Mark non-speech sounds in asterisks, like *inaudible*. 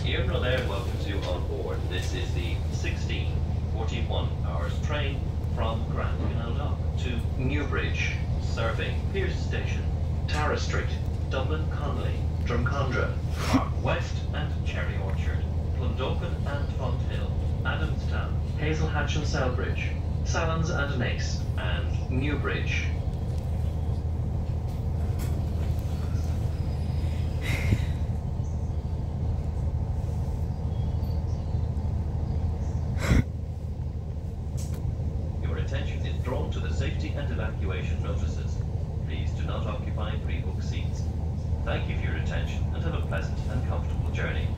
Here, brother, welcome to on board. This is the 1641 hours train from Grand Canal Dock to Newbridge, serving Pearse Station, Tara Street, Dublin Connolly, Drumcondra, Park *laughs* West and Cherry Orchard, Clondalkin and Fonthill, Adamstown, Hazelhatch and Celbridge, Sallins and Naas, and Newbridge. attention is drawn to the safety and evacuation notices. Please do not occupy pre-booked seats. Thank you for your attention and have a pleasant and comfortable journey.